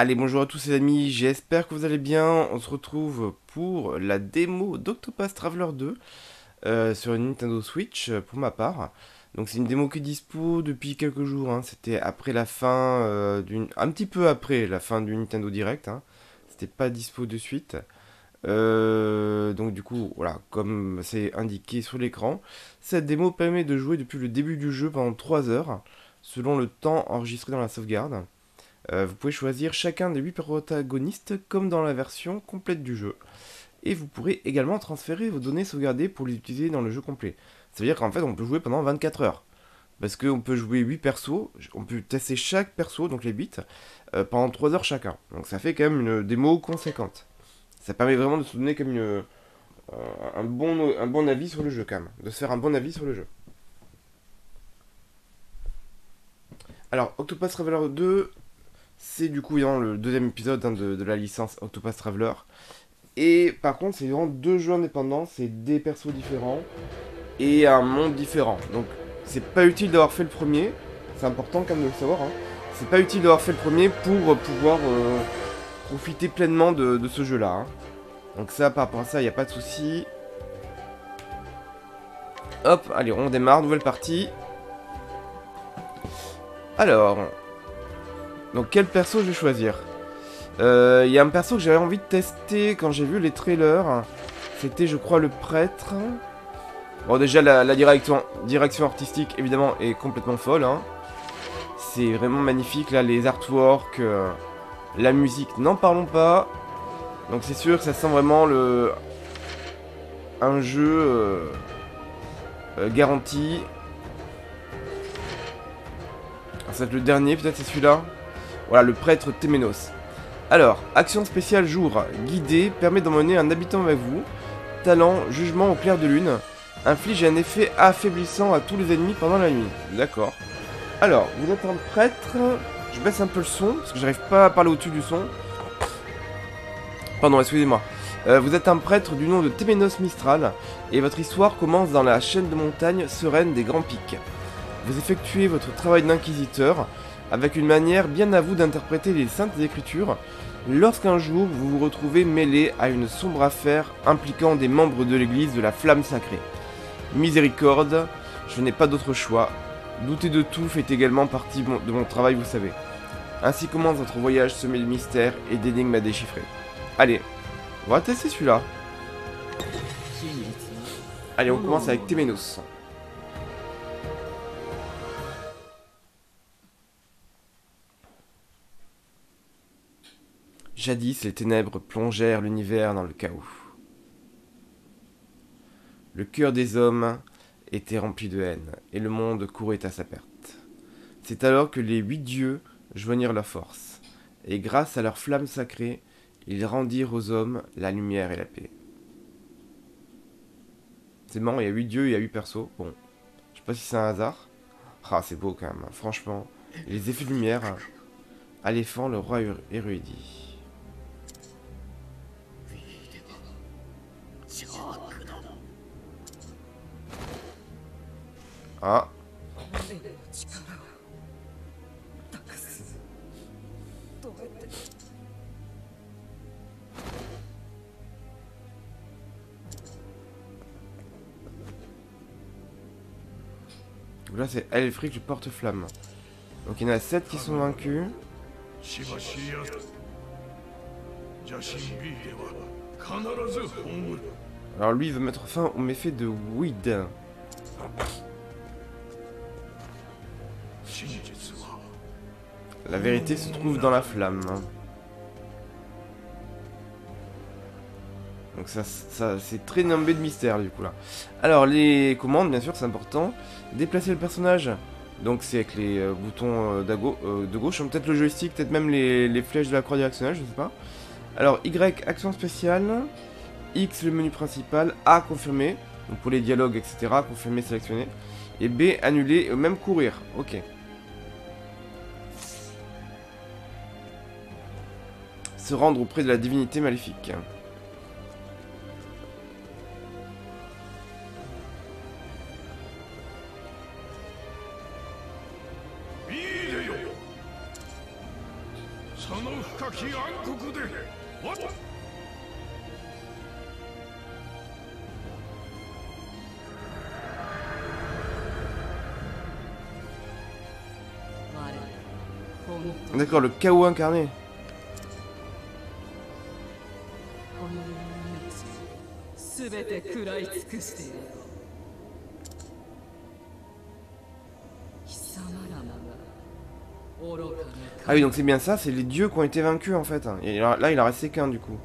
Allez, bonjour à tous les amis, j'espère que vous allez bien. On se retrouve pour la démo d'Octopath Traveler 2 euh, sur une Nintendo Switch euh, pour ma part. Donc c'est une démo qui est dispo depuis quelques jours, hein. c'était après la fin euh, un petit peu après la fin du Nintendo Direct, hein. c'était pas dispo de suite. donc du coup, voilà, comme c'est indiqué sur l'écran, cette démo permet de jouer depuis le début du jeu pendant 3 heures, selon le temps enregistré dans la sauvegarde. Euh, vous pouvez choisir chacun des 8 protagonistes comme dans la version complète du jeu. Et vous pourrez également transférer vos données sauvegardées pour les utiliser dans le jeu complet. Ça veut dire qu'en fait on peut jouer pendant 24 heures. Parce qu'on peut jouer 8 persos, on peut tester chaque perso, donc les bits, euh, pendant 3 heures chacun. Donc ça fait quand même une démo conséquente. Ça permet vraiment de se donner comme une, euh, un, bon, un bon avis sur le jeu quand même. De se faire un bon avis sur le jeu. Alors, Octopus Traveler 2, c'est du coup le deuxième épisode hein, de, la licence Octopath Traveler. Et par contre, c'est vraiment deux jeux indépendants, c'est des persos différents et un monde différent. Donc, c'est pas utile d'avoir fait le premier, c'est important quand même de le savoir. Hein. C'est pas utile d'avoir fait le premier pour pouvoir euh, profiter pleinement de, ce jeu-là. Hein. Donc ça, par rapport à ça, il n'y a pas de souci. Hop, allez, on démarre, nouvelle partie. Alors, donc quel perso je vais choisir Il euh, y a un perso que j'avais envie de tester quand j'ai vu les trailers. C'était je crois le prêtre. Bon déjà la, direction, artistique évidemment est complètement folle. Hein. C'est vraiment magnifique là, les artworks, euh, la musique, n'en parlons pas. Donc c'est sûr que ça sent vraiment le un jeu euh, garanti. Ça va être le dernier, peut-être c'est celui-là. Voilà, le prêtre Téménos. Alors, action spéciale jour, guidé, permet d'emmener un habitant avec vous. Talent, jugement au clair de lune, inflige un effet affaiblissant à tous les ennemis pendant la nuit. D'accord. Alors, vous êtes un prêtre. Je baisse un peu le son, parce que j'arrive pas à parler au-dessus du son. Pardon, excusez-moi. Euh, vous êtes un prêtre du nom de Téménos Mistral, et votre histoire commence dans la chaîne de montagnes sereine des Grands Pics. Vous effectuez votre travail d'inquisiteur, avec une manière bien à vous d'interpréter les saintes écritures, lorsqu'un jour vous vous retrouvez mêlé à une sombre affaire impliquant des membres de l'église de la flamme sacrée. Miséricorde, je n'ai pas d'autre choix. Douter de tout fait également partie de mon travail, vous savez. Ainsi commence votre voyage semé de mystères et d'énigmes à déchiffrer. Allez, on va tester celui-là. Allez, on commence avec Téménos. Jadis, les ténèbres plongèrent l'univers dans le chaos. Le cœur des hommes était rempli de haine, et le monde courait à sa perte. C'est alors que les huit dieux joignirent leurs forces, et grâce à leur flamme sacrée, ils rendirent aux hommes la lumière et la paix. C'est marrant, il y a huit dieux, il y a huit persos. Bon, je sais pas si c'est un hasard. Ah, c'est beau quand même, hein. franchement. les effets de lumière. Aléphant, le roi érudit. Ah. là c'est Elfric du porte-flamme. Donc il y en a 7 qui sont vaincus. Alors lui il veut mettre fin au méfait de Weed. La vérité se trouve dans la flamme. Donc ça, ça c'est très nommé de mystère du coup là. Alors les commandes bien sûr c'est important. Déplacer le personnage. Donc c'est avec les euh, boutons euh, euh, de gauche, peut-être le joystick, peut-être même les, flèches de la croix directionnelle, je sais pas. Alors Y, action spéciale. X, le menu principal. A, confirmer. Donc pour les dialogues, etc. Confirmer, sélectionner. Et B, annuler, même courir. Ok. se rendre auprès de la divinité maléfique. D'accord, le chaos incarné. Ah oui, donc c'est bien ça, c'est les dieux qui ont été vaincus en fait. Là, il en restait qu'un du coup.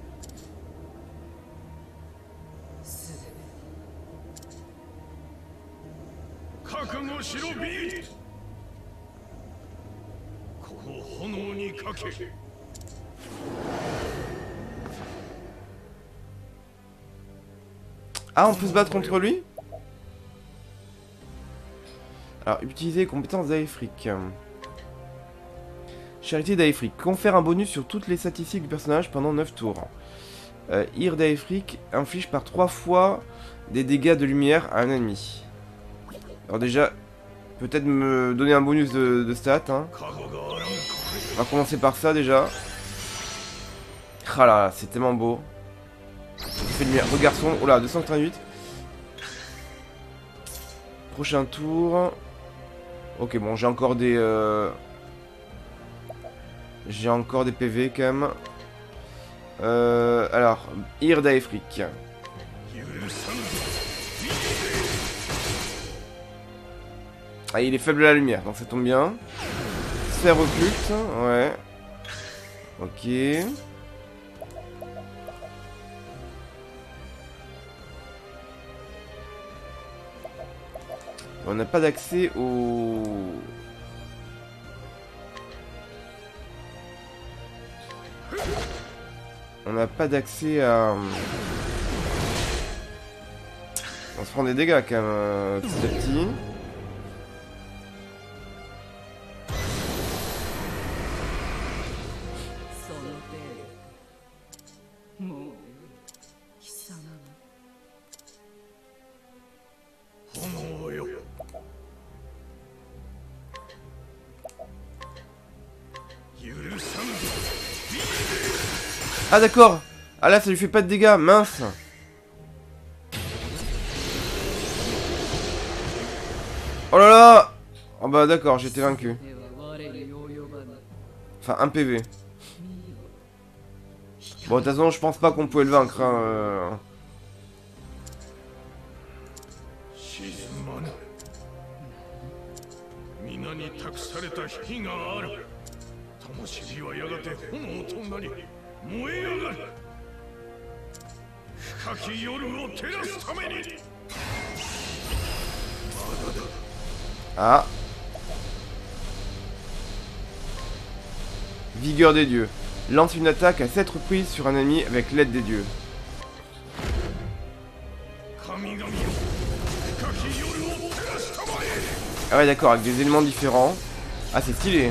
Ah, on peut se battre contre lui Alors, utiliser compétences d'Aefric. Charité d'Aefric. Confère un bonus sur toutes les statistiques du personnage pendant 9 tours. Euh, Ir d'Aefric inflige par 3 fois des dégâts de lumière à un ennemi. Alors déjà, peut-être me donner un bonus de, de stats. Hein. On va commencer par ça déjà. Ah là, c'est tellement beau. Regarde son. Oh là, 288. Prochain tour. Ok, bon, j'ai encore des... Euh... J'ai encore des PV, quand même. Euh, alors, Irda Efric. Ah, il est faible à la lumière, donc ça tombe bien. Sphère occulte, ouais. Ok. On n'a pas d'accès au... On n'a pas d'accès à... On se prend des dégâts quand même, euh, petit à petit.「Ah d'accord Ah là ça lui fait pas de dégâts, mince Oh là là Oh bah d'accord, j'étais vaincu. Enfin, un PV. Bon, de toute façon, je pense pas qu'on pouvait le vaincre. Hein. Euh. 沈まぬ皆に託された火がある灯火はやがて炎となり燃え上がる深き夜を照らすために Ah Vigueur des dieux. Lance une attaque à 7 reprises sur un ennemi avec l'aide des dieux. 神々よ深き夜を照らすたまえ Ah ouais d'accord, avec des éléments différents. Ah c'est stylé.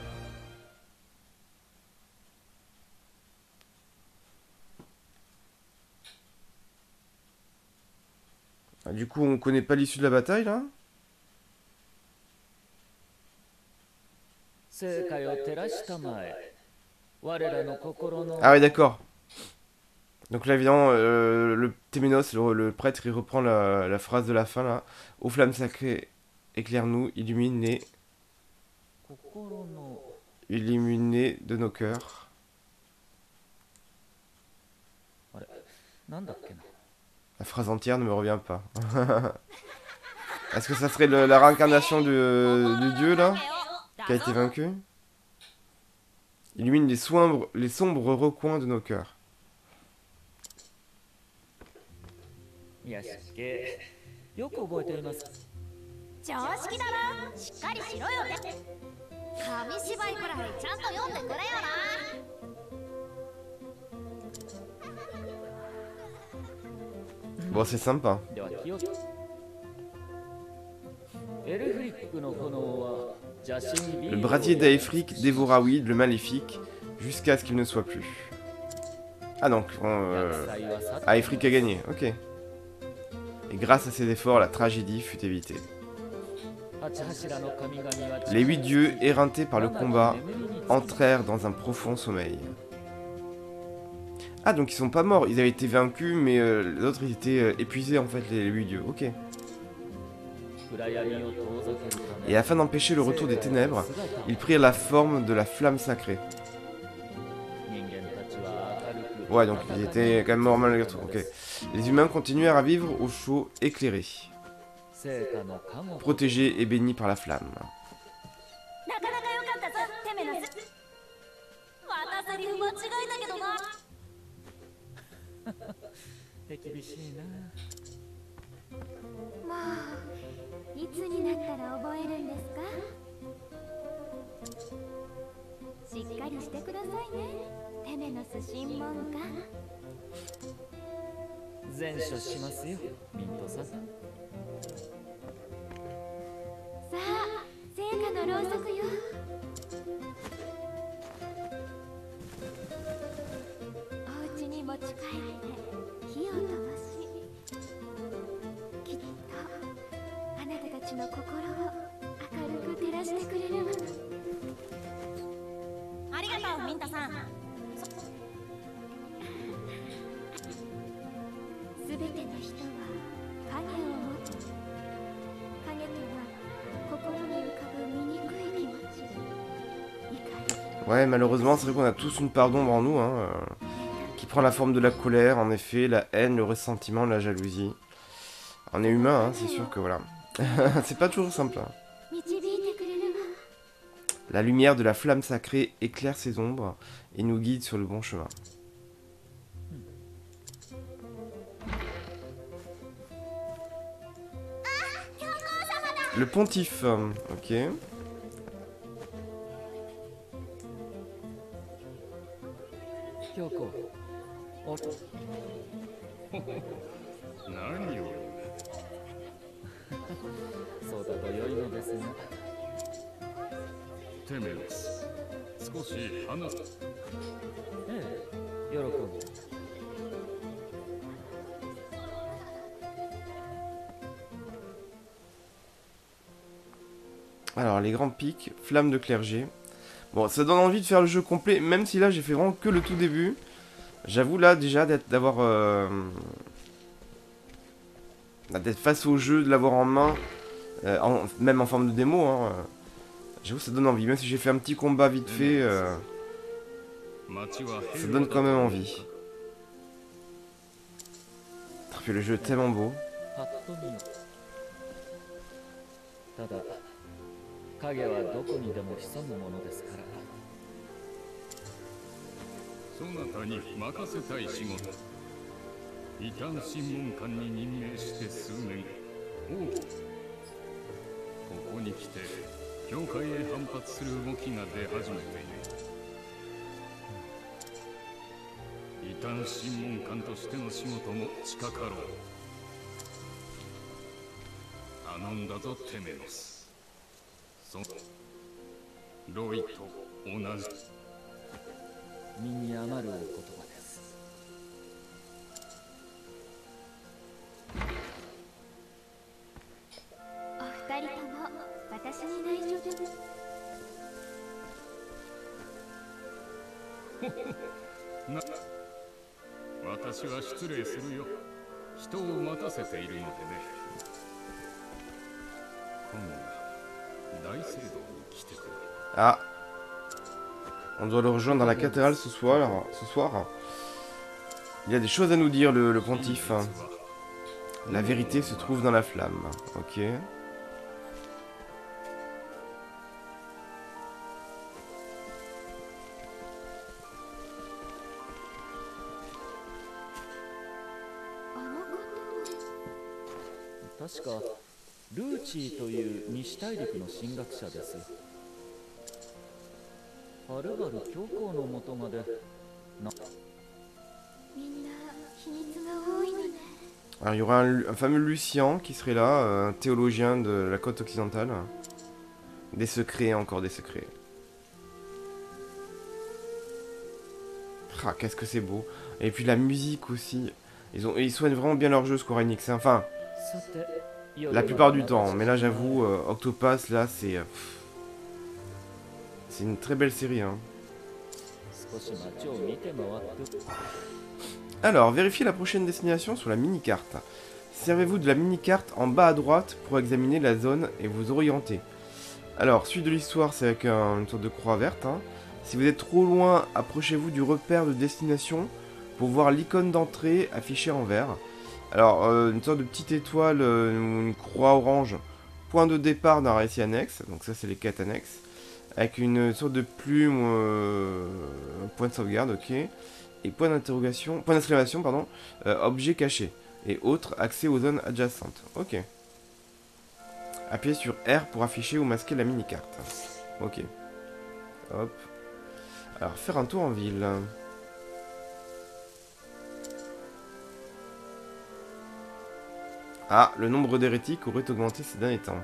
Ah, du coup, on connaît pas l'issue de la bataille, là Ah oui, d'accord. Donc là, évidemment, euh, le Téménos, le, prêtre, il reprend la, phrase de la fin, là. Aux flamme sacrées, éclaire-nous, illumine les... Illuminez de nos cœurs. La phrase entière ne me revient pas. Est-ce que ça serait la réincarnation du dieu, là Qui a été vaincu? Illumine les les sombres recoins de nos cœurs. Bon, c'est sympa. Le brasier d'Aefric dévora Weed, le maléfique, jusqu'à ce qu'il ne soit plus. Ah donc, on, euh, a gagné, ok. Et grâce à ses efforts, la tragédie fut évitée. Les huit dieux, éreintés par le combat, entrèrent dans un profond sommeil. Ah, donc ils sont pas morts, ils avaient été vaincus, mais euh, les autres ils étaient euh, épuisés en fait, les, huit dieux, ok. Et afin d'empêcher le retour des ténèbres, ils prirent la forme de la flamme sacrée. Ouais, donc ils étaient quand même morts malgré tout, ok. Les humains continuèrent à vivre au chaud éclairé, protégés et bénis par la flamme. 手厳しいな。もういつになったら覚えるんですか？しっかりしてくださいね。テメノス審問官前処しますよミントさん。さあ聖火のろうそくよに持ち帰って火を灯し。きっとあなたたちの心を明るく照らしてくれるわ。ありがとうミントさん。すべての人は影を持って影とは心に浮かぶ醜い気持ち。Ouais, malheureusement, c'est vrai qu'on a tous une part d'ombre en nous, hein, euh, qui prend la forme de la colère, en effet, la haine, le ressentiment, la jalousie. On est humain, hein, c'est sûr que voilà. c'est pas toujours simple. Hein. La lumière de la flamme sacrée éclaire ses ombres et nous guide sur le bon chemin. Le pontife, ok. Flamme de clergé. Bon, ça donne envie de faire le jeu complet, même si là j'ai fait vraiment que le tout début. J'avoue là déjà d'avoir... Euh, d'être face au jeu, de l'avoir en main, euh, même en forme de démo. Hein, euh, j'avoue ça donne envie, même si j'ai fait un petit combat vite fait. Ça donne quand même envie. Le jeu est tellement beau. 影はどこにでも潜むものですから。そなたに任せたい仕事。異端審問官に任命して数年。おう。ここに来て教会へ反発する動きが出始めている。異端審問官としての仕事も近かろう。頼んだぞテメノス。そロイと同じ身に余るお言葉ですお二人とも私に内緒でな私は失礼するよ人を待たせているのでね Ah On doit le rejoindre dans la cathédrale ce soir. Ce soir. Il y a des choses à nous dire, le, le pontife. La vérité se trouve dans la flamme. Ok. あの方は確かルーチーという西大陸の神学者ですはるばる教皇のもとまでなみんな秘密が多いのね Alors il y aura un, Lu- un fameux Lucien qui serait là, euh, un théologien de la côte occidentale. Des secrets, encore des secrets. Ah, qu'est-ce que c'est beau. Et puis la musique aussi. Ils, ont, ils soignent vraiment bien leur jeu, Square Enix. Enfin, さて La plupart du temps, mais là j'avoue, euh, Octopass, là c'est... Euh, c'est une très belle série. Hein. Alors, vérifiez la prochaine destination sur la mini-carte. Servez-vous de la mini-carte en bas à droite pour examiner la zone et vous orienter. Alors, suite de l'histoire, c'est avec une sorte de croix verte. Hein. Si vous êtes trop loin, approchez-vous du repère de destination pour voir l'icône d'entrée affichée en vert. Alors, euh, une sorte de petite étoile, euh, ou une croix orange, point de départ d'un récit annexe. Donc ça, c'est les quêtes annexes. Avec une sorte de plume, euh, point de sauvegarde, ok et point d'interrogation, point d'exclamation, pardon, euh, objet caché, et autres accès aux zones adjacentes. Ok. Appuyez sur R pour afficher ou masquer la mini-carte. Ok. Hop. Alors, faire un tour en ville. Ah, le nombre d'hérétiques aurait augmenté ces derniers temps.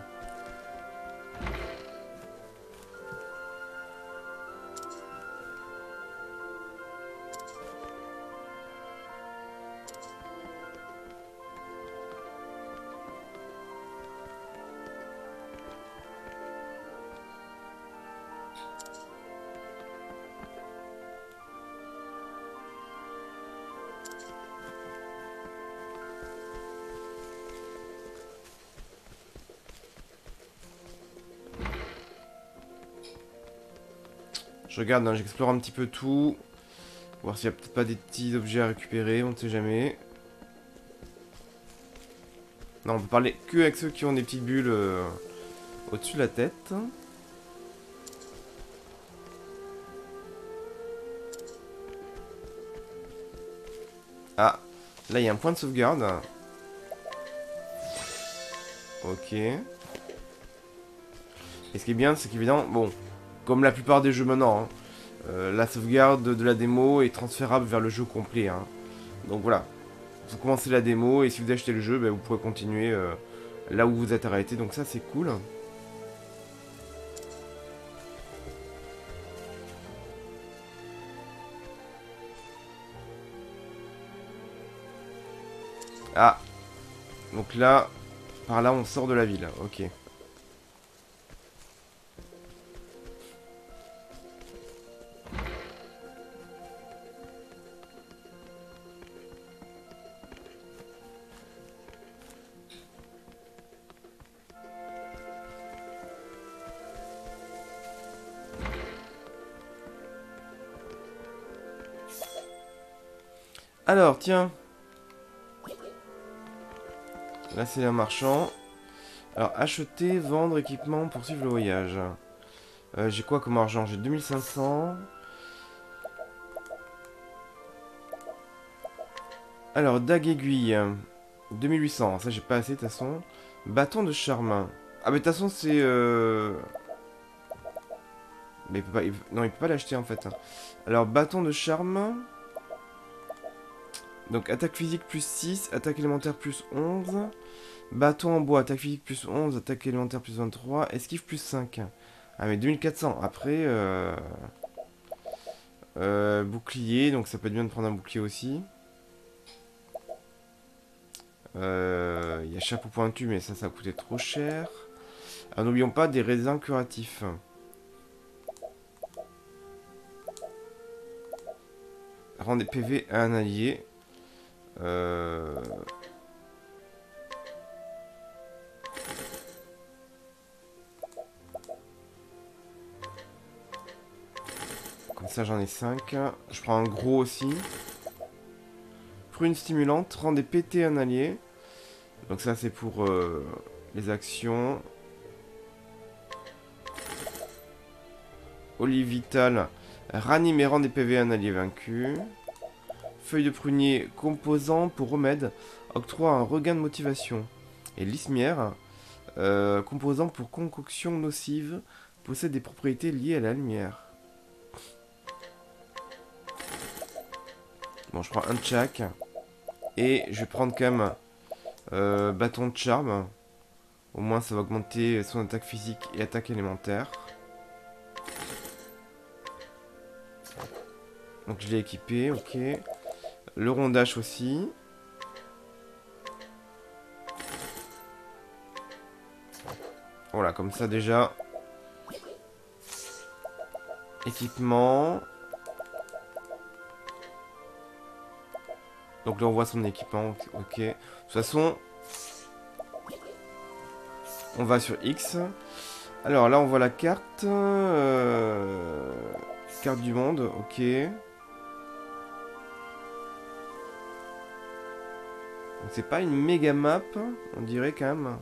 Je regarde, hein, j'explore un petit peu tout. Voir s'il n'y a peut-être pas des petits objets à récupérer, on ne sait jamais. Non, on peut parler que avec ceux qui ont des petites bulles euh, au-dessus de la tête. Ah, là il y a un point de sauvegarde. Ok. Et ce qui est bien, c'est qu'évidemment, bon, comme la plupart des jeux maintenant, hein, euh, la sauvegarde de la démo est transférable vers le jeu complet. hein. Donc voilà, vous commencez la démo et si vous achetez le jeu, ben, vous pourrez continuer euh, là où vous êtes arrêté. Donc ça, c'est cool. Ah, donc là, par là, on sort de la ville. Ok. Là, c'est un marchand. Alors, acheter, vendre, équipement, poursuivre le voyage. Euh, j'ai quoi comme argent? J'ai 2500. Alors, dague aiguille. 2800. Ça, j'ai pas assez, de façon. Bâton de charme. Ah, mais de toute façon, c'est... Euh... Mais il peut pas... Non, il peut pas l'acheter, en fait. Alors, bâton de charme... Donc attaque physique plus 6, attaque élémentaire plus 11, bâton en bois, attaque physique plus 11, attaque élémentaire plus 23, esquive plus 5. Ah mais 2400, après... Euh... euh, bouclier, donc ça peut être bien de prendre un bouclier aussi. Euh, Il y a chapeau pointu, mais ça, ça coûté trop cher. Alors n'oublions pas des raisins curatifs. Rendre des PV à un allié. Euh... Comme ça j'en ai 5. Je prends un gros aussi. Prune stimulante, rend des PT à un allié. Donc ça c'est pour euh, les actions. Olive vitale, ranime et rend des PV un allié vaincu. Feuille de prunier composant pour remède octroie un regain de motivation. Et l'ismière, euh, composant pour concoction nocive, possède des propriétés liées à la lumière. Bon, je prends un de. Et je vais prendre quand même Euh, bâton de charme. Au moins, ça va augmenter son attaque physique et attaque élémentaire. Donc je l'ai équipé, ok. Le rondage aussi. Voilà, comme ça déjà. Équipement. Donc là on voit son équipement, ok. De toute façon, on va sur X. Alors là on voit la carte. euh, Carte du monde, ok. Donc c'est pas une méga map, on dirait quand même.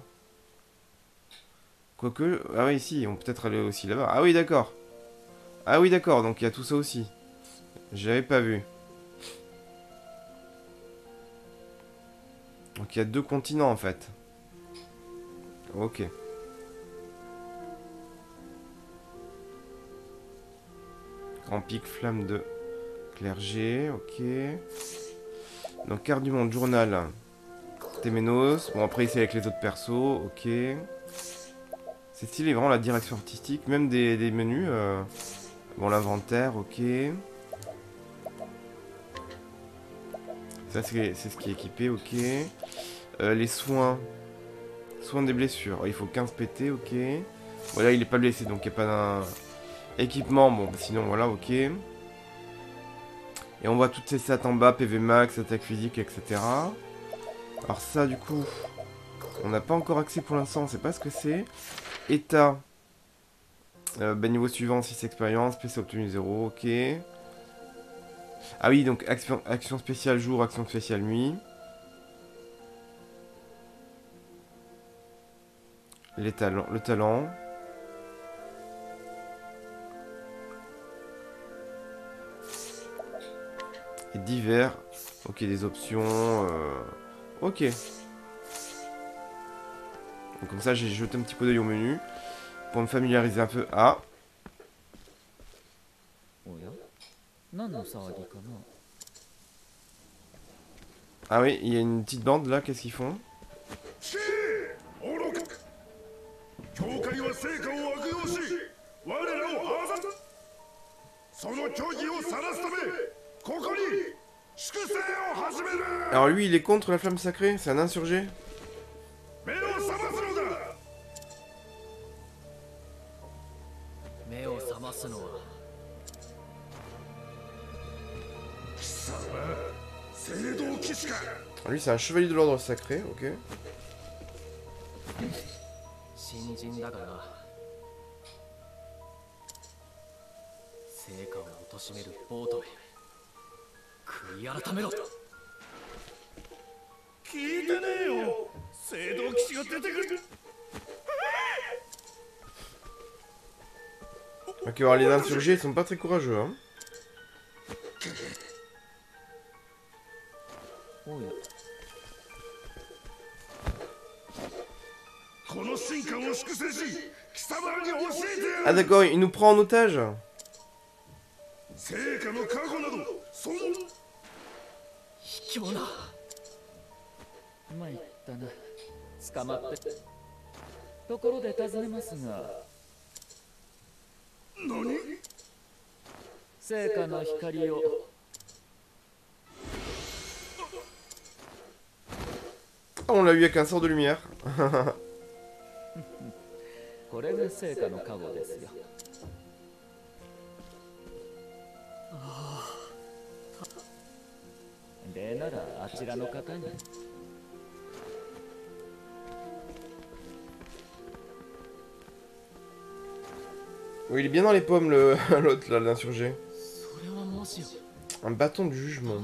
Quoique, ah oui, si, on peut peut-être aller aussi là-bas. Ah oui, d'accord. Ah oui, d'accord, donc il y a tout ça aussi. J'avais pas vu. Donc il y a deux continents en fait. Ok. Grand pic, flamme de clergé, ok. Donc carte du monde, journal. Téménos. Bon après c'est avec les autres persos, ok. C'est stylé vraiment la direction artistique, même des, menus. euh, Bon l'inventaire, ok. Ça c'est ce qui est équipé, ok. Euh, les soins. Soins des blessures. Il faut 15 PT, ok. Voilà, il est pas blessé, donc il n'y a pas d'un... Équipement, bon, bah, sinon voilà, ok. Et on voit toutes ces stats en bas, PV max, attaque physique, etc. Alors ça, du coup, on n'a pas encore accès pour l'instant, on sait pas ce que c'est. État. Euh, bah, niveau suivant, 6 expériences, PC obtenu 0, ok. Ah oui, donc action, action spéciale jour, action spéciale nuit. Les talents, le talent. Et divers. Ok, des options. euh, Ok. Comme ça, j'ai jeté un petit coup d'œil au menu pour me familiariser un peu à. Ah oui, il y a une petite bande là, qu'est-ce qu'ils font? Alors lui, il est contre la flamme sacrée, c'est un insurgé. Lui, c'est un chevalier de l'ordre sacré, ok. 悔い改めろ聞いてねえよ聖堂騎士が出てくる Ok, alors les insurgés, ils sont pas très courageux, hein. おやこの神官を粛清し貴様らに教えてや Ah る d'accord, il nous prend en otage 成果の過去などそん 卑怯な。参ったな。捕まって。ところで尋ねますが。何？成果の光を。Ah, on l'a eu avec un sort de lumière. これが成果の加護ですよでならあちらの方に Oui, il est bien dans les pommes, le l'autre, là, l'insurgé. それはもしや Un bâton du jugement.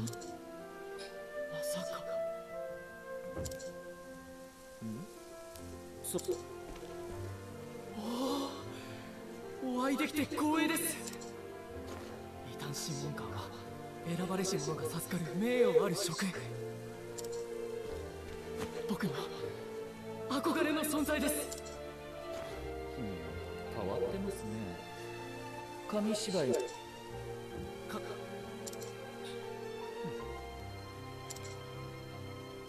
選ばれし者が授かる名誉ある職僕の憧れの存在です君変わってますね紙芝居か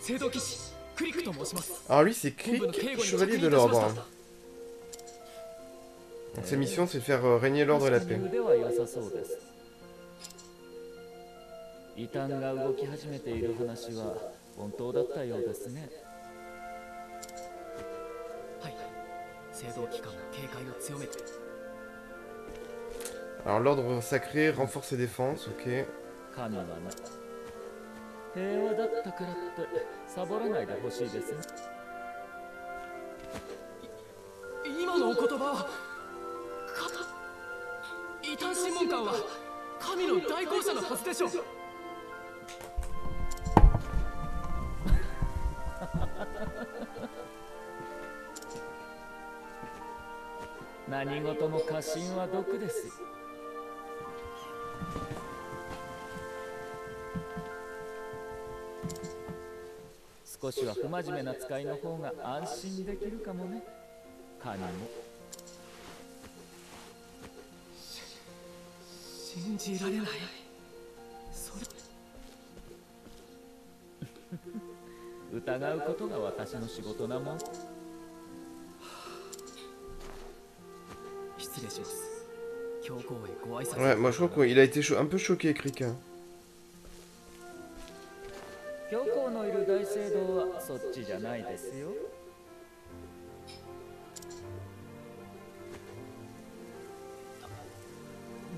聖堂騎士クリックと申します Ah oui, c'est Click, chevalier de l'ordre. Donc, sa mission, c'est de faire régner l'ordre et la paix. 異端が動き始めている話は本当だったようですねはい制度機関の警戒を強めて Alors l'ordre sacré renforce les défenses, ok. Kami 代行者ので何事も過信は毒です。よ少しは不真面目な使いの方が安心できるかもね。カニも信じられない。それ。疑うことが私の仕事なもん Ouais, moi je crois qu'il a été un peu choqué, hein. 教皇のいる大聖堂はそっちじゃないですよ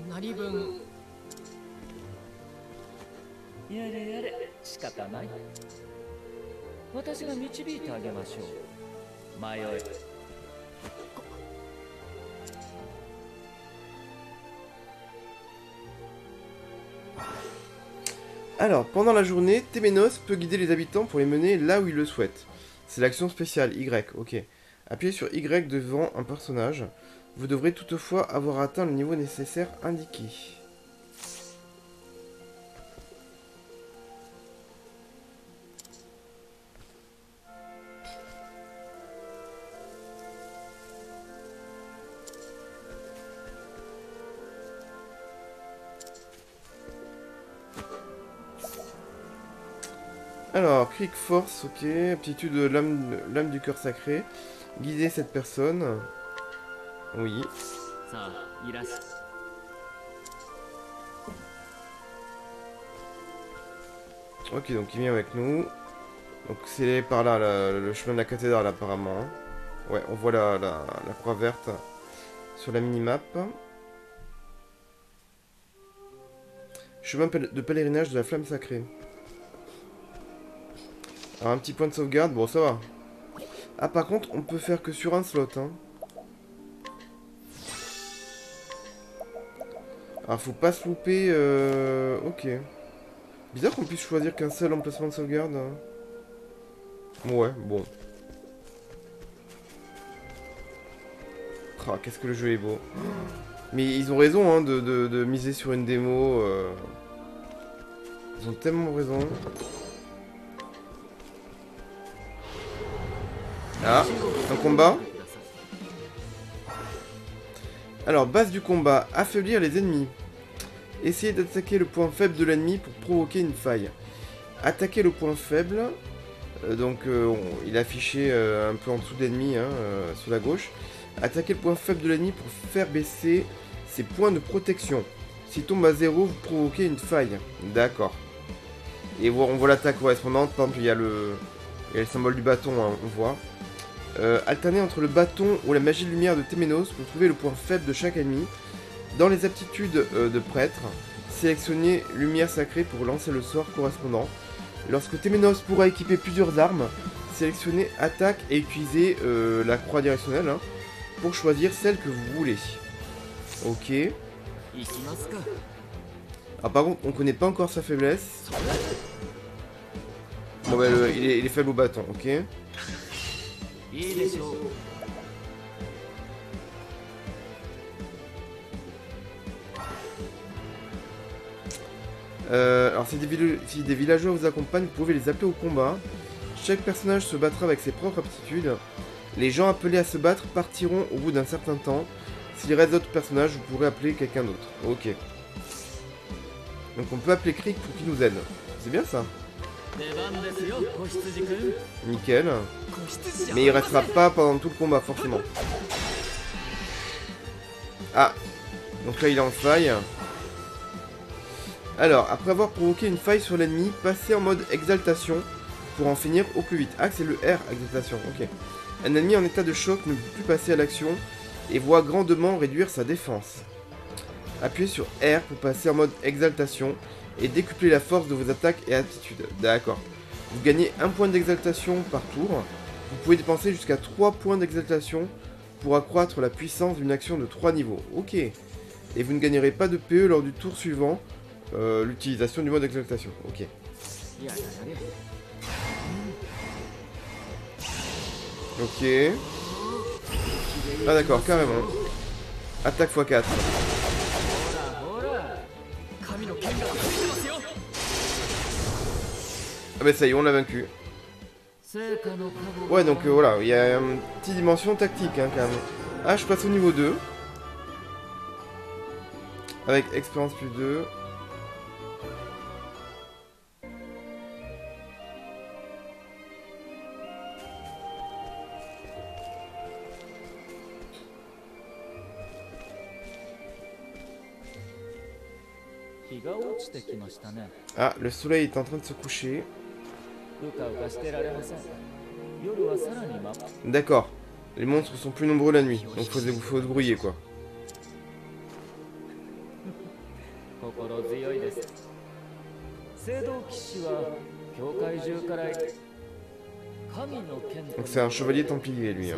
何分やれやれ仕方ない私が導いてあげましょう迷え Alors, pendant la journée, Téménos peut guider les habitants pour les mener là où il le souhaite. C'est l'action spéciale, Y, ok. Appuyez sur Y devant un personnage. Vous devrez toutefois avoir atteint le niveau nécessaire indiqué. Alors, Quick Force, ok. Aptitude de l'âme du cœur sacré. Guider cette personne. Oui. Ok, donc il vient avec nous. Donc c'est par là, le, chemin de la cathédrale apparemment. Ouais, on voit la, la, la croix verte sur la minimap. Chemin de pèlerinage de la flamme sacrée. Un petit point de sauvegarde, bon ça va. Ah par contre, on peut faire que sur un slot. Hein. Alors faut pas se louper... euh, Ok. Bizarre qu'on puisse choisir qu'un seul emplacement de sauvegarde. hein. Ouais, bon. Ah, qu'est-ce que le jeu est beau. Mais ils ont raison hein, de, de- de miser sur une démo. euh. Ils ont tellement raison. Ah, un combat. Alors, base du combat, affaiblir les ennemis. Essayez d'attaquer le point faible de l'ennemi pour provoquer une faille. Attaquer le point faible. euh, donc, euh, il est affiché euh, un peu en dessous de l'ennemi, hein, sur la gauche. Attaquer le point faible de l'ennemi pour faire baisser ses points de protection. S'il tombe à zéro, vous provoquez une faille. D'accord. Et on voit l'attaque correspondante. Par exemple, il y a le, il y a le symbole du bâton, hein, on voit. Euh, entre le bâton ou la magie de lumière de Téménos pour trouver le point faible de chaque ennemi. Dans les aptitudes euh, de prêtre, sélectionnez lumière sacrée pour lancer le sort correspondant. Lorsque Téménos pourra équiper plusieurs armes, sélectionnez attaque et utilisez euh, la croix directionnelle hein, pour choisir celle que vous voulez. Ok. Ah par contre, on connaît pas encore sa faiblesse. Bon bah, il est faible au bâton, ok. いいでしょう Euh, alors si des, villo- si des villageois vous accompagnent, vous pouvez les appeler au combat. Chaque personnage se battra avec ses propres aptitudes. Les gens appelés à se battre partiront au bout d'un certain temps. S'il reste d'autres personnages, vous pourrez appeler quelqu'un d'autre. Ok. Donc on peut appeler Crick pour qu'il nous aide. C'est bien ça. Nickel. Mais il restera pas pendant tout le combat, forcément. Ah Donc là, il est en faille. Alors, après avoir provoqué une faille sur l'ennemi, passez en mode exaltation pour en finir au plus vite. Ah, c'est le R, exaltation, ok. Un ennemi en état de choc ne peut plus passer à l'action et voit grandement réduire sa défense. Appuyez sur R pour passer en mode exaltation et décuplez la force de vos attaques et aptitudes. D'accord. Vous gagnez 1 point d'exaltation par tour. Vous pouvez dépenser jusqu'à 3 points d'exaltation pour accroître la puissance d'une action de 3 niveaux. Ok. Et vous ne gagnerez pas de PE lors du tour suivant euh, l'utilisation du mode d'exaltation. Ok. Ok. Ah d'accord, carrément. Attaque x4. bah ça y est, on l'a vaincu. Ouais, donc euh, voilà, il y a une petite dimension tactique hein, quand même. Ah, je passe au niveau 2. Avec expérience plus 2. Ah, le soleil est en train de se coucher. D'accord. Les monstres sont plus nombreux la nuit, donc faut, faut se brouiller, quoi. Donc c'est un chevalier templier lui. Hein.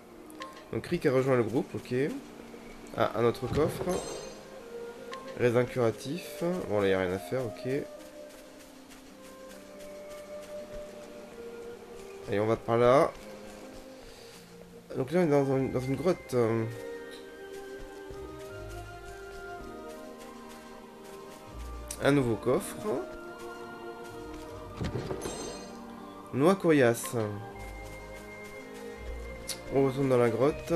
Donc Rick a rejoint le groupe, ok. Ah, un autre coffre. Raisin curatif. Bon, là, il n'y a rien à faire, ok. Allez, on va par là. Donc là, on est dans, un- dans une grotte. Un nouveau coffre. Noix coriace. On retourne dans la grotte.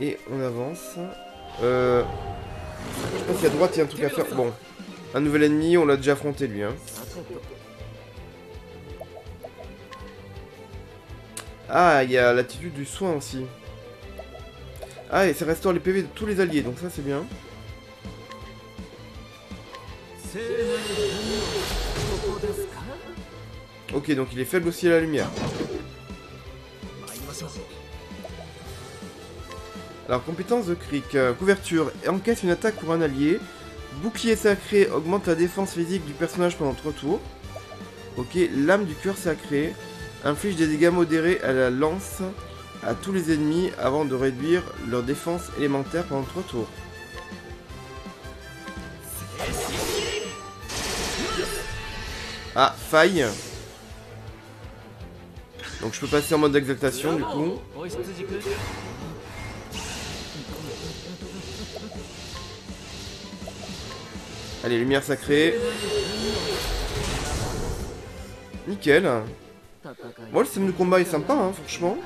Et on avance. Euh... Je pense qu'à droite, il y a un truc à faire. Bon. Un nouvel ennemi, on l'a déjà affronté, lui. Hein. Ah, il y a l'attitude du soin aussi. Ah, et ça restaure les PV de tous les alliés, donc ça, c'est bien. Ok, donc il est faible aussi à la lumière. Alors, compétence de Cric. euh, couverture. Encaisse une attaque pour un allié. Bouclier sacré augmente la défense physique du personnage pendant 3 tours. Ok, lame du cœur sacré. Inflige des dégâts modérés à la lance à tous les ennemis avant de réduire leur défense élémentaire pendant 3 tours. Ah, faille. Donc je peux passer en mode d'exaltation du coup. Allez, lumière sacrée. Nickel. 戦い Moi, le système de combat est sympa, hein, franchement.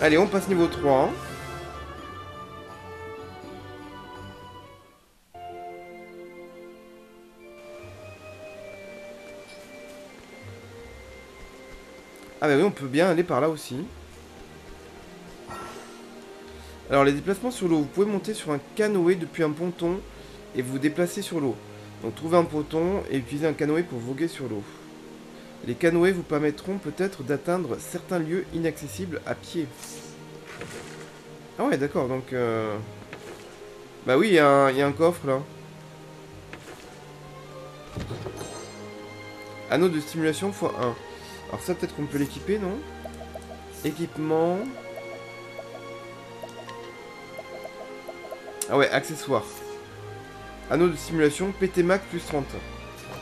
Allez, on passe niveau 3. Ah bah oui, on peut bien aller par là aussi. Alors, les déplacements sur l'eau. Vous pouvez monter sur un canoë depuis un ponton et vous déplacer sur l'eau. Donc, trouvez un ponton et utilisez un canoë pour voguer sur l'eau. Les canoës vous permettront peut-être d'atteindre certains lieux inaccessibles à pied. Ah ouais, d'accord, donc... euh, Bah oui, il y, a un- il y a un coffre, là. Anneau de stimulation x1. Alors ça, peut-être qu'on peut l'équiper, non? Équipement. Ah ouais, accessoires. Anneau de simulation, PT Max plus 30.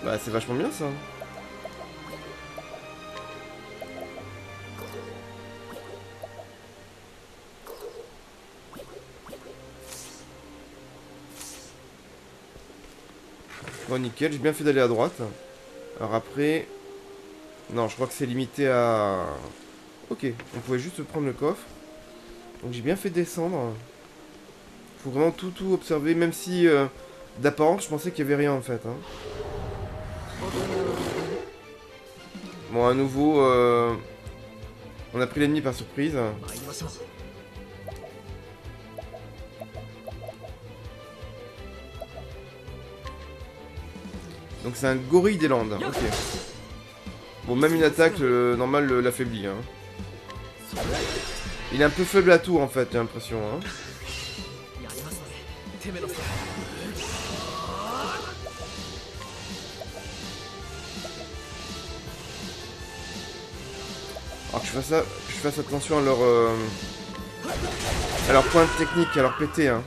Bah c'est vachement bien ça. Bon nickel, j'ai bien fait d'aller à droite. Alors après... Non, je crois que c'est limité à... Ok, on pouvait juste prendre le coffre. Donc j'ai bien fait descendre. Faut vraiment tout tout observer, même si euh, D'apparence, je pensais qu'il y avait rien en fait. Hein. Bon, à nouveau, euh, on a pris l'ennemi par surprise. Donc c'est un gorille des Landes, hein, ok. Bon, même une attaque normale l'affaiblit. Hein. Il est un peu faible à tout en fait, j'ai l'impression. Hein. Que je fasse, je attention à leur, euh, point technique, à leur pété. Hein.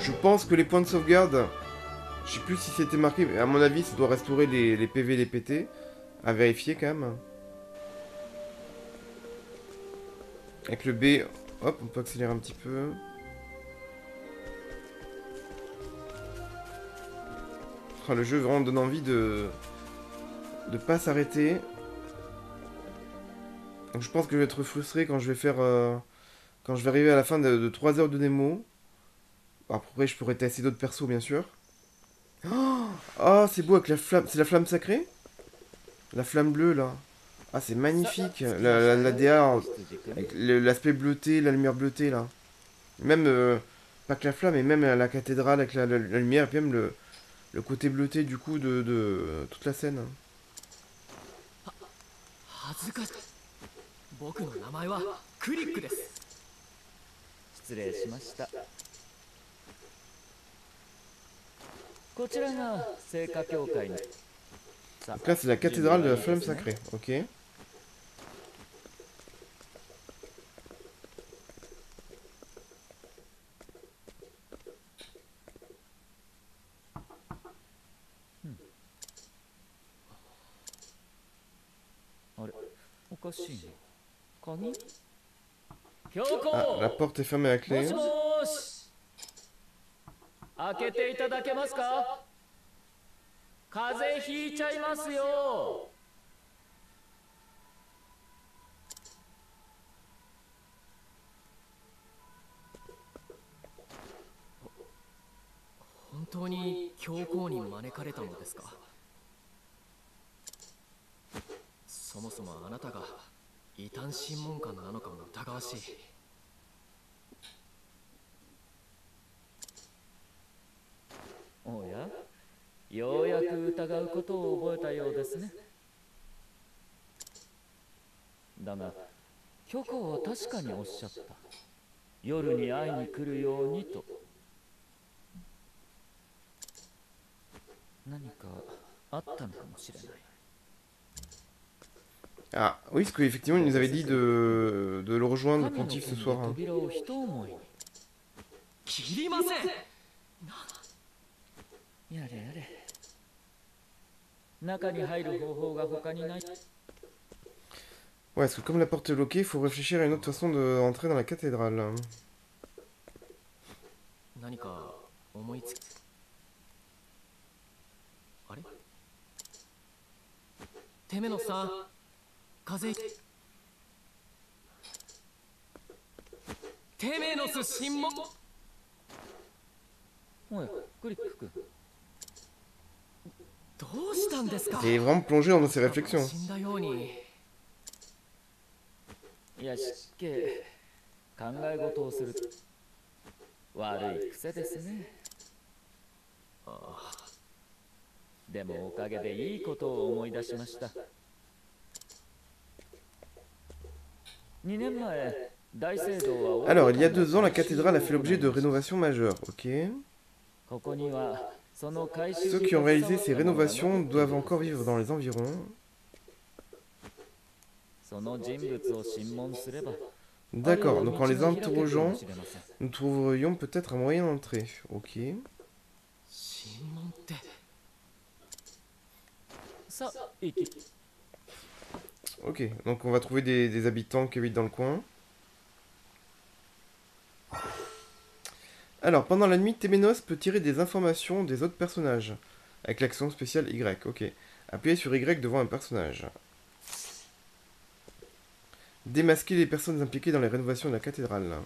Je pense que les points de sauvegarde, je sais plus si c'était marqué, mais à mon avis, ça doit restaurer les, les PV des PT. À vérifier quand même. Avec le B, hop, on peut accélérer un petit peu. Ah, le jeu vraiment donne envie de de pas s'arrêter. Donc je pense que je vais être frustré quand je vais faire euh, quand je vais arriver à la fin de, de 3 heures de démo. Après, je pourrais tester d'autres persos, bien sûr. Oh, oh, c'est beau avec la flamme. C'est la flamme sacrée? La flamme bleue, là. Ah, c'est magnifique. La, la, DA, hein. avec l'aspect bleuté, la lumière bleutée, là. Même, euh, pas que la flamme, mais même la cathédrale avec la, lumière, et puis même le, côté bleuté, du coup, de, de euh, toute la scène. Hein. Donc là, c'est la cathédrale de la flamme sacrée, ok. Ah, la porte est fermée à も clé. しもーし開けていた そもそもあなたが異端審問官なのかも疑わしい。おや？ようやく疑うことを覚えたようですね。だが虚構は確かにおっしゃった。夜に会いに来るようにと。何かあったのかもしれない。Ah oui, parce qu'effectivement, il nous avait dit de, de le rejoindre, le pontife, ce soir. Hein. Ouais, parce que comme la porte est bloquée, il faut réfléchir à une autre façon d'entrer de dans la cathédrale. Temeno-san 風。てめえの出身も。おいクリック君どうしたんですか？いやしっ考え事をする。悪い癖ですね。ああ。でもおかげでいいことを思い出しました。Alors, il y a deux ans, la cathédrale a fait l'objet de rénovations majeures, ok. Ceux qui ont réalisé ces rénovations doivent encore vivre dans les environs. D'accord, donc en les interrogeant, nous trouverions peut-être un moyen d'entrer, ok. Ok, donc on va trouver des, habitants qui habitent dans le coin. Alors, pendant la nuit, Téménos peut tirer des informations des autres personnages. Avec l'action spéciale Y, ok. Appuyez sur Y devant un personnage. Démasquer les personnes impliquées dans les rénovations de la cathédrale.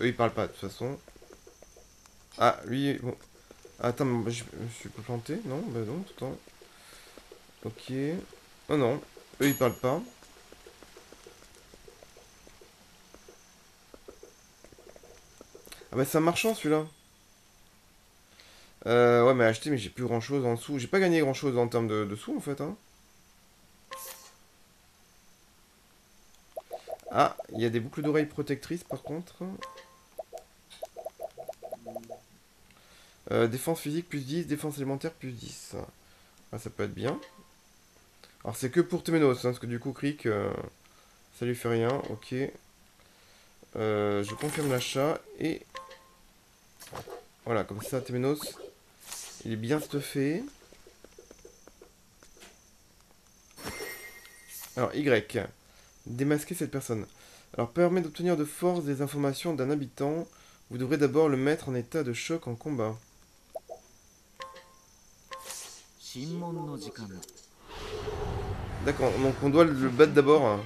Eux, ils parlent pas, de toute façon. Ah, lui, bon. Attends, je, je suis pas planté Non Bah non, tout le temps. Ok. Oh non, eux, ils parlent pas. Ah bah c'est un marchand celui-là. Euh, ouais mais acheter mais j'ai plus grand chose en dessous. J'ai pas gagné grand chose en termes de, de sous en fait. Hein. Ah, il y a des boucles d'oreilles protectrices par contre. Euh, défense physique plus 10, défense élémentaire plus 10. Ah, ça peut être bien. Alors c'est que pour Temenos, hein, parce que du coup Cric, euh, ça lui fait rien, ok. Euh, je confirme l'achat et... Voilà, comme ça Temenos, il est bien stuffé. Alors Y, démasquer cette personne. Alors permet d'obtenir de force des informations d'un habitant. Vous devrez d'abord le mettre en état de choc en combat. D'accord, donc on doit le battre d'abord.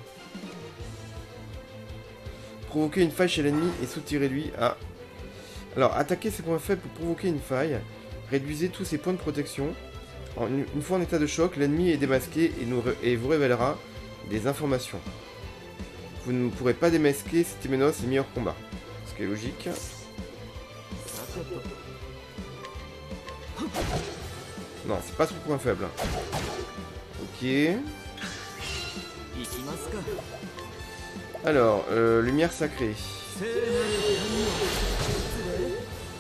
Provoquer une faille chez l'ennemi et soutirer lui à... Alors, attaquer ses points faibles pour provoquer une faille? Réduisez tous ses points de protection. Une, une fois en état de choc, l'ennemi est démasqué et, nous et vous révélera des informations. Vous ne pourrez pas démasquer si Téménos est mis hors combat. Ce qui est logique. Non, c'est pas son point faible. Ok. Alors, euh, lumière sacrée.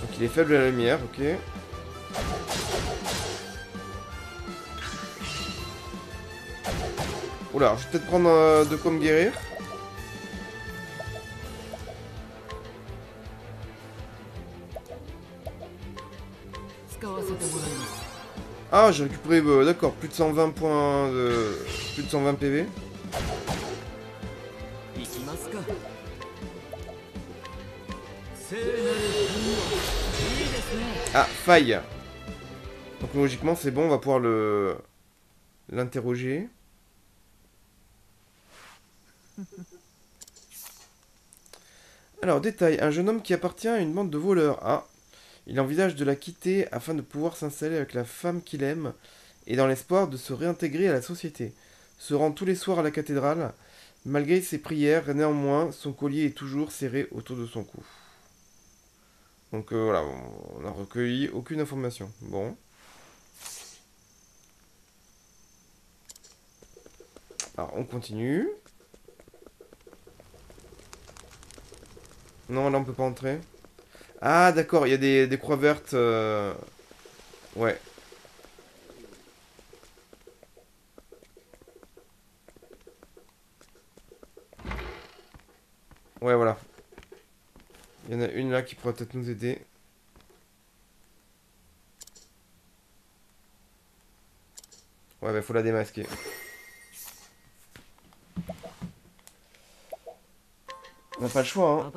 Donc il est faible à la lumière, ok. Oula, je vais peut-être prendre euh, de quoi me guérir. Ah, j'ai récupéré, bah, d'accord, plus de 120 points de... Plus de 120 PV. Ah, faille Donc logiquement, c'est bon, on va pouvoir le... L'interroger. Alors, détail, un jeune homme qui appartient à une bande de voleurs. Ah il envisage de la quitter afin de pouvoir s'installer avec la femme qu'il aime et dans l'espoir de se réintégrer à la société. Se rend tous les soirs à la cathédrale. Malgré ses prières, néanmoins, son collier est toujours serré autour de son cou. Donc euh, voilà, on n'a recueilli aucune information. Bon. Alors, on continue. Non, là, on peut pas entrer. Ah, d'accord, il y a des, des croix vertes. euh, Ouais. Ouais, voilà. Il y en a une là qui pourra peut-être nous aider. Ouais, bah faut la démasquer. On n'a pas le choix, hein.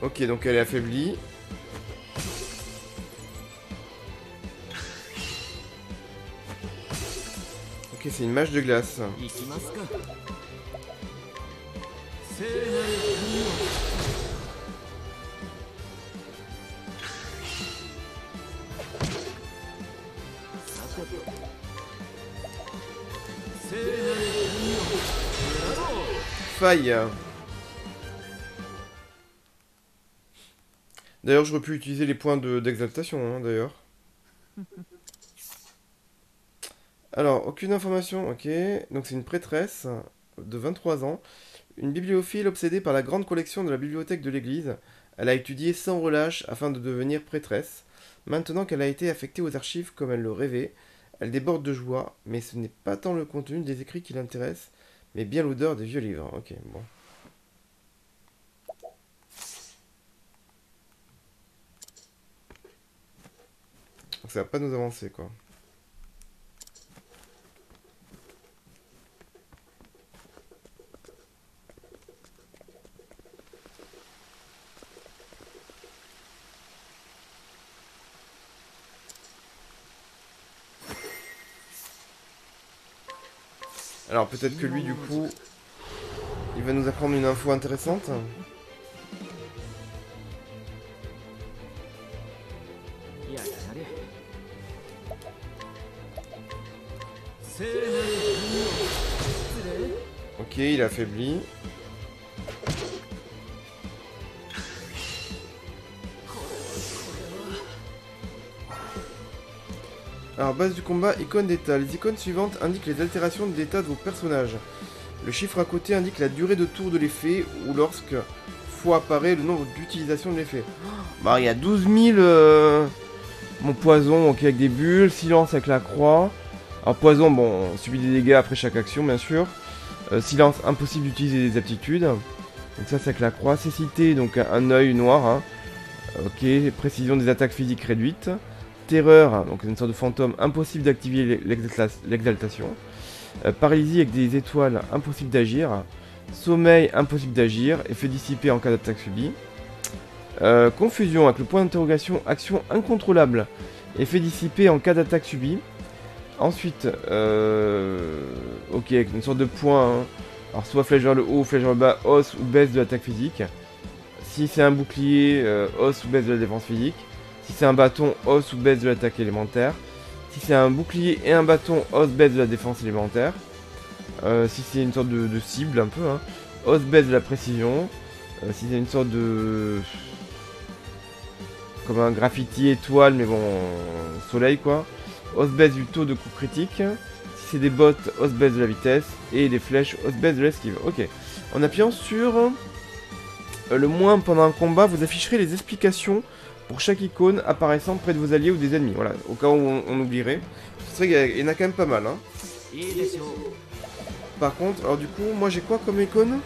Ok, donc elle est affaiblie. Ok, c'est une mâche de glace. D'ailleurs, j'aurais pu utiliser les points de- d'exaltation, hein, d'ailleurs. Alors, aucune information, ok. Donc c'est une prêtresse de 23 ans, une bibliophile obsédée par la grande collection de la bibliothèque de l'église. Elle a étudié sans relâche afin de devenir prêtresse. Maintenant qu'elle a été affectée aux archives comme elle le rêvait, elle déborde de joie, mais ce n'est pas tant le contenu des écrits qui l'intéresse, mais bien l'odeur des vieux livres. Ok, bon. Donc ça va pas nous avancer, quoi. Alors peut-être que lui, du coup, il va nous apprendre une info intéressante. Ok, il affaiblit. Alors, base du combat, icône d'état. Les icônes suivantes indiquent les altérations d'état de vos personnages. Le chiffre à côté indique la durée de tour de l'effet ou lorsque fois apparaît le nombre d'utilisation de l'effet. Bah, il y a 12 000. euh, Mon poison, ok, avec des bulles. Silence avec la croix. Alors, poison, bon, on subit des dégâts après chaque action, bien sûr. Euh, silence, impossible d'utiliser des aptitudes. Donc ça c'est avec la croix. Cécité, donc un œil noir. hein. Ok, précision des attaques physiques réduites. Terreur, donc une sorte de fantôme, impossible d'activer l'exalta- l'exaltation. Euh, paralysie avec des étoiles, impossible d'agir. Sommeil, impossible d'agir. Effet dissipé en cas d'attaque subie. Euh, confusion avec le point d'interrogation, action incontrôlable. Effet dissipé en cas d'attaque subie. Ensuite, euh, ok, avec une sorte de point. hein. Alors, soit flèche vers le haut, flèche vers le bas, hausse ou baisse de l'attaque physique. Si c'est un bouclier, euh, hausse ou baisse de la défense physique. Si c'est un bâton, hausse ou baisse de l'attaque élémentaire. Si c'est un bouclier et un bâton, hausse baisse de la défense élémentaire. Euh, si c'est une sorte de, cible, un peu, hein. hausse baisse de la précision. Euh, si c'est une sorte de. Comme un graffiti étoile, mais bon, soleil quoi hausse baisse du taux de coup critique. Si c'est des bottes, hausse baisse de la vitesse. Et des flèches, hausse baisse de l'esquive. Ok. En appuyant sur euh, le moins pendant un combat, vous afficherez les explications pour chaque icône apparaissant près de vos alliés ou des ennemis. Voilà, au cas où on, oublierait. C'est vrai qu'il y, en a quand même pas mal. Hein. Par contre, alors du coup, moi j'ai quoi comme icône?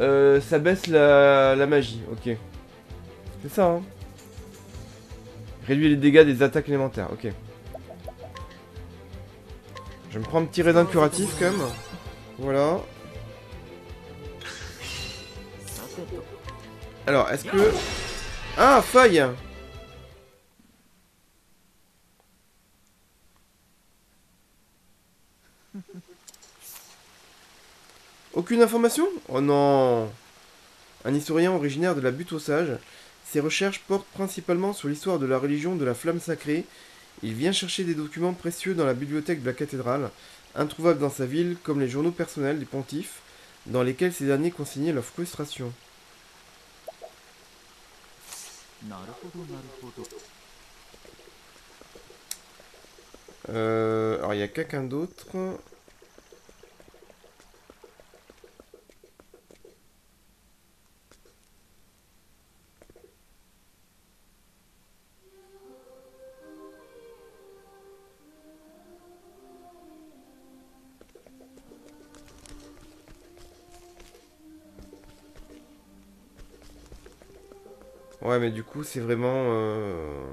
Euh, ça baisse la, la magie, ok. C'est ça, hein. Réduit les dégâts des attaques élémentaires, ok. Je me prends un petit raisin curatif quand même. Voilà. Alors, est-ce que ah, feuille Aucune information? Oh non Un historien originaire de la butte aux sages, ses recherches portent principalement sur l'histoire de la religion de la flamme sacrée. Il vient chercher des documents précieux dans la bibliothèque de la cathédrale, introuvables dans sa ville comme les journaux personnels des pontifes, dans lesquels ces derniers consignaient leurs frustrations. Euh, alors il y a quelqu'un d'autre. Ouais, mais du coup, c'est vraiment euh,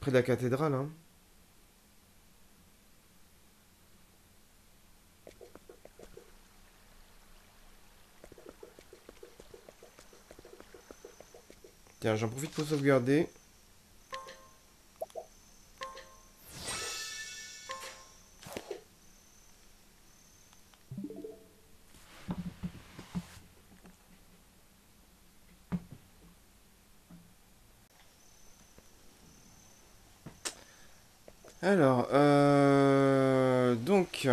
près de la cathédrale, hein. Tiens, j'en profite pour sauvegarder. Alors, euh, donc...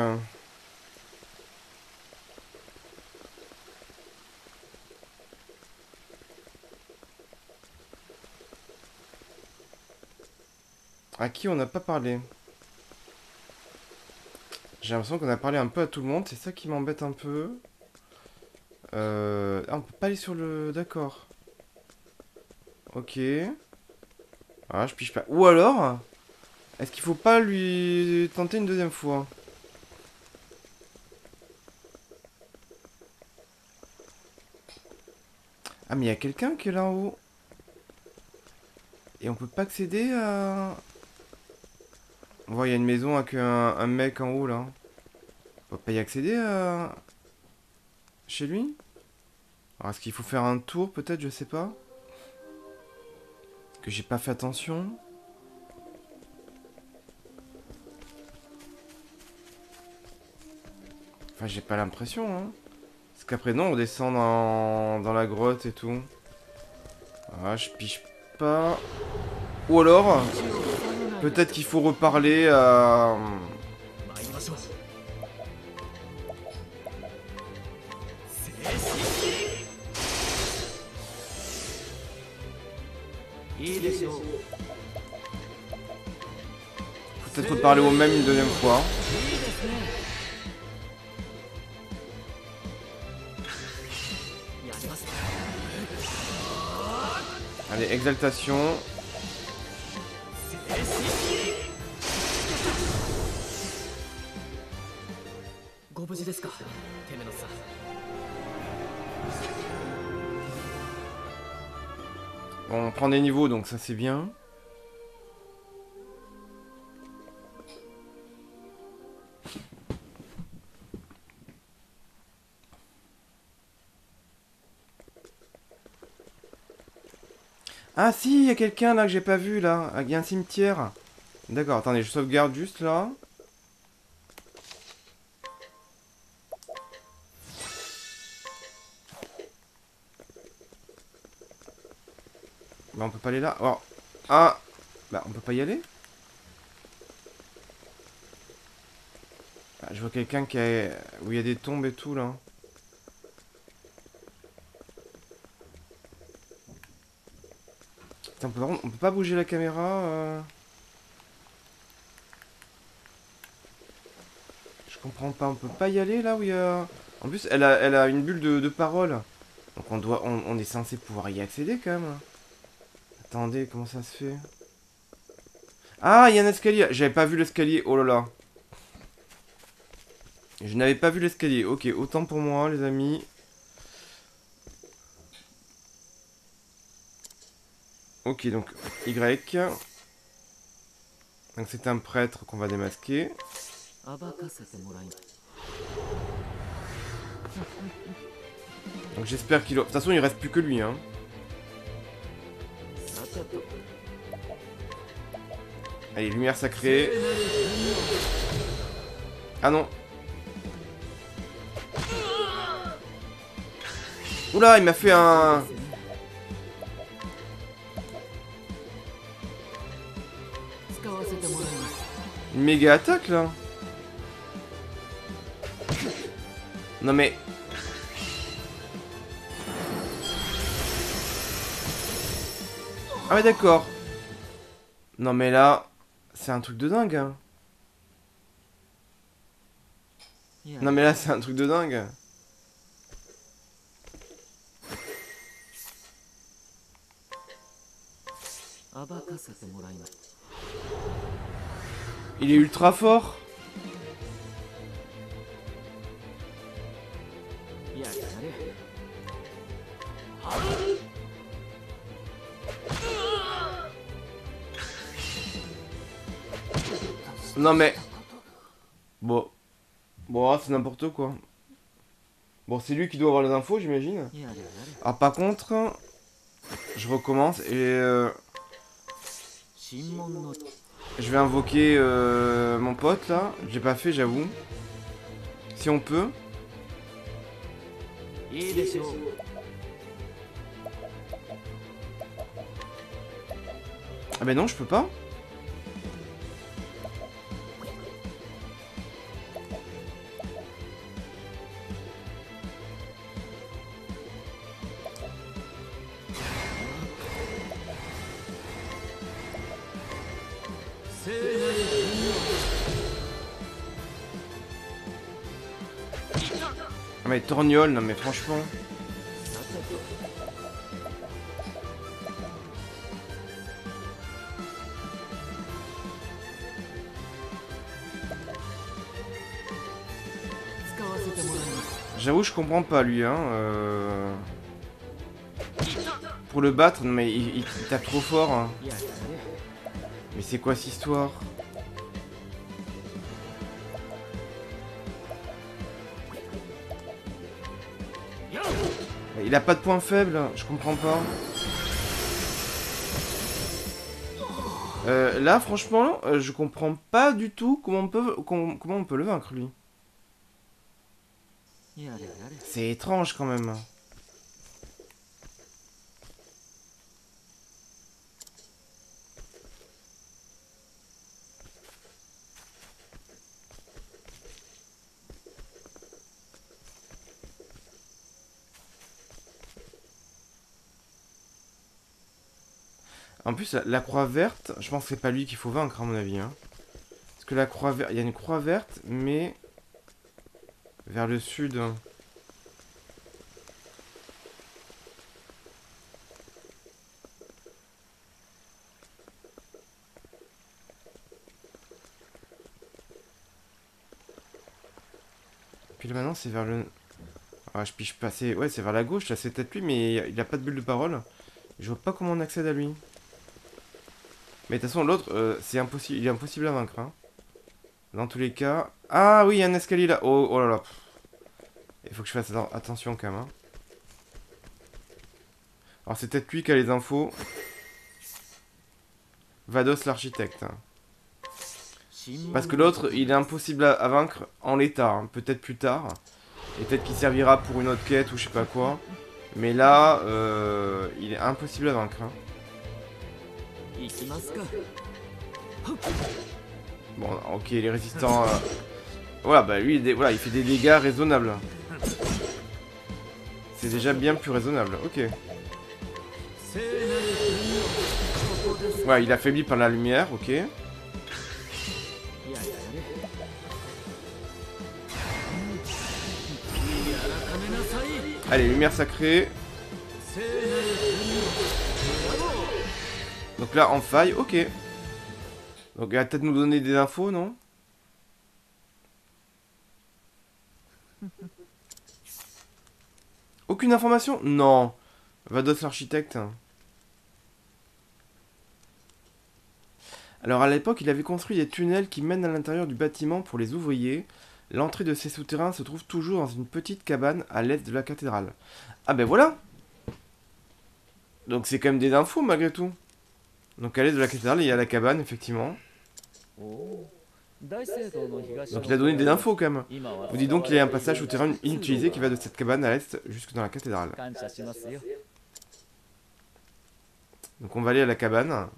À qui on n'a pas parlé? J'ai l'impression qu'on a parlé un peu à tout le monde, c'est ça qui m'embête un peu. Euh... Ah, on peut pas aller sur le... D'accord. Ok. Ah, je piche pas. Ou alors... Est-ce qu'il faut pas lui tenter une deuxième fois Ah mais il y a quelqu'un qui est là en haut. Et on peut pas accéder à... On voit il y a une maison avec un, un mec en haut là. On peut pas y accéder à... Chez lui Alors est-ce qu'il faut faire un tour peut-être je sais pas. Que j'ai pas fait attention. Ah, j'ai pas l'impression, hein. Parce qu'après, non, on descend dans... dans la grotte et tout. Ah, je pige pas. Ou alors, peut-être qu'il faut reparler à... Peut-être reparler au même une deuxième fois. Exaltation. Bon, on prend des niveaux, donc ça c'est bien. Ah si, il y a quelqu'un là que j'ai pas vu là. Ah, Il y a un cimetière. D'accord, attendez, je sauvegarde juste là. Bah on peut pas aller là. Oh. Ah Bah on peut pas y aller Ah, Je vois quelqu'un qui a... où il y a des tombes et tout là. On, peut... peut pas bouger la caméra euh. Je comprends pas, on peut pas y aller là où il y a... En plus, elle a, elle a une bulle de, parole. Donc on doit, on, on est censé pouvoir y accéder quand même. Attendez, comment ça se fait? Ah, il y a un escalier. J'avais pas vu l'escalier. Oh là là. Je n'avais pas vu l'escalier. Ok, autant pour moi, les amis. Ok, donc Y. Donc c'est un prêtre qu'on va démasquer. Donc j'espère qu'il... De toute façon, il reste plus que lui, hein. Allez, lumière sacrée. Ah non Oula, il m'a fait un... méga attaque, là. Non mais... Ah ouais, d'accord. Non mais là... C'est un truc de dingue, hein. Non mais là, c'est un truc de dingue. « il est ultra fort. Non mais... Bon. Bon, ah, c'est n'importe quoi. Bon, c'est lui qui doit avoir les infos, j'imagine. Ah, par contre... Je recommence et... Euh... Je vais invoquer euh, mon pote là. J'ai pas fait, j'avoue. Si on peut. Ah bah non, je peux pas. non mais franchement. J'avoue, je comprends pas lui, hein. Euh... Pour le battre, non mais il, tape trop fort. Hein. Mais c'est quoi cette histoire? Il a pas de point faible, je comprends pas. Euh, là, franchement, euh, je comprends pas du tout comment on peut, comment on peut le vaincre, lui. C'est étrange, quand même. En plus, la, croix verte, je pense que c'est pas lui qu'il faut vaincre, à mon avis. hein. Parce que la croix verte, il y a une croix verte, mais vers le sud. Puis là maintenant c'est vers le... Ah je piche pas, c'est... Ouais c'est vers la gauche, là c'est peut-être lui mais il a pas de bulle de parole. Je vois pas comment on accède à lui. Mais de toute façon l'autre, euh, c'est impossible, il est impossible à vaincre. Hein. Dans tous les cas... Ah oui, il y a un escalier là. Oh, oh là là. Il faut que je fasse atten- attention quand même. hein. Alors c'est peut-être lui qui a les infos. Vados l'architecte. hein. Parce que l'autre, il est impossible à, vaincre en l'état. Peut-être plus tard. Et peut-être qu'il servira pour une autre quête ou je sais pas quoi. Mais là, euh, il est impossible à vaincre. Bon, ok, il est résistant. Euh... Voilà, bah lui, il, voilà, il fait des dégâts raisonnables. C'est déjà bien plus raisonnable, ok. Ouais, il est affaibli par la lumière, ok. Allez, lumière sacrée. Là, en faille, ok. Donc il va peut-être nous donner des infos, non? Aucune information? Non. Vados l'architecte. Alors à l'époque, il avait construit des tunnels qui mènent à l'intérieur du bâtiment pour les ouvriers. L'entrée de ces souterrains se trouve toujours dans une petite cabane à l'est de la cathédrale. Ah ben voilà Donc c'est quand même des infos malgré tout. Donc à l'est de la cathédrale, il y a la cabane, effectivement. Donc il a donné des infos quand même. Vous dit donc qu'il y a un passage souterrain inutilisé qui va de cette cabane à l'est jusque dans la cathédrale. Donc on va aller à la cabane.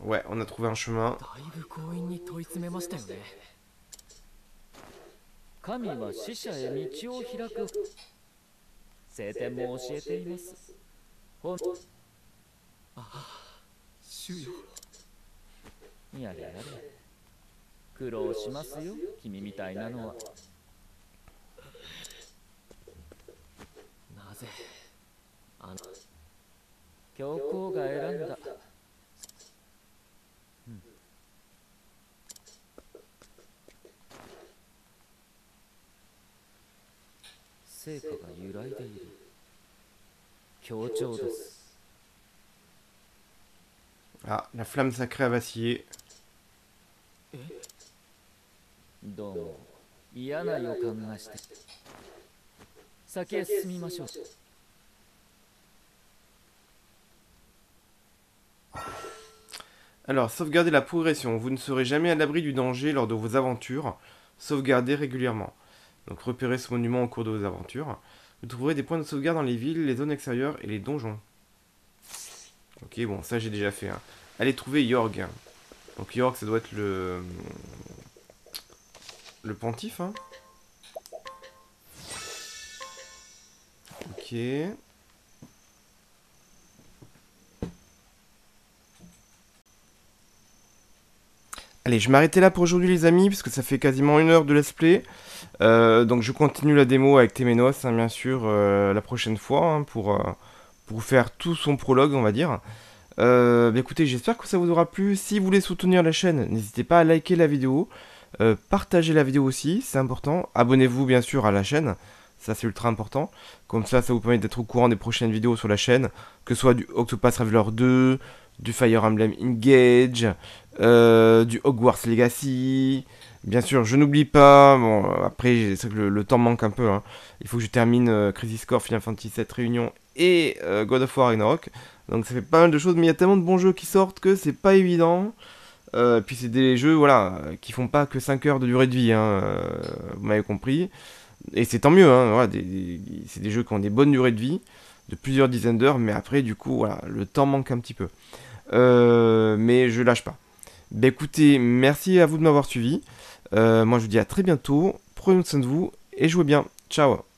Ouais, on a trouvé un chemin. 神は死者へ道を開く。聖典も教えています。ほん主よ。やれやれ。苦労しますよ君みたいなのは。なぜあの教皇が選んだ 成果が揺らいでいる強調です Ah, la flamme sacrée a vacillé. どうも嫌な予感がして先へ進みましょう Alors, sauvegardez la progression. Vous ne serez jamais à l'abri du danger lors de vos aventures. Sauvegardez régulièrement. Donc, repérez ce monument au cours de vos aventures. Vous trouverez des points de sauvegarde dans les villes, les zones extérieures et les donjons. Ok, bon, ça j'ai déjà fait. hein. Allez trouver Yorg. Donc, Yorg, ça doit être le. Le pontife, hein. Ok. Allez, je vais m'arrêter là pour aujourd'hui les amis, parce que ça fait quasiment une heure de let's play. Euh, donc je continue la démo avec Temenos, hein, bien sûr, euh, la prochaine fois, hein, pour, euh, pour faire tout son prologue, on va dire. Bah, écoutez, j'espère que ça vous aura plu. Si vous voulez soutenir la chaîne, n'hésitez pas à liker la vidéo. Partagez la vidéo aussi, c'est important. Abonnez-vous bien sûr à la chaîne, ça c'est ultra important. Comme ça, ça vous permet d'être au courant des prochaines vidéos sur la chaîne, que ce soit du Octopath Traveler 2, du Fire Emblem Engage, euh, du Hogwarts Legacy. Bien sûr, je n'oublie pas, bon, après, c'est que le, temps manque un peu. hein. Il faut que je termine euh, Crisis Core, Final Fantasy VII Réunion et euh, God of War Ragnarok. Donc ça fait pas mal de choses, mais il y a tellement de bons jeux qui sortent que c'est pas évident. Puis c'est des jeux voilà, qui font pas que 5 heures de durée de vie, hein, vous m'avez compris. Et c'est tant mieux, hein, voilà, c'est des jeux qui ont des bonnes durées de vie, de plusieurs dizaines d'heures, mais après du coup voilà, le temps manque un petit peu. Euh, mais je lâche pas. Bah écoutez, merci à vous de m'avoir suivi. Euh, moi je vous dis à très bientôt, prenez soin de vous et jouez bien. Ciao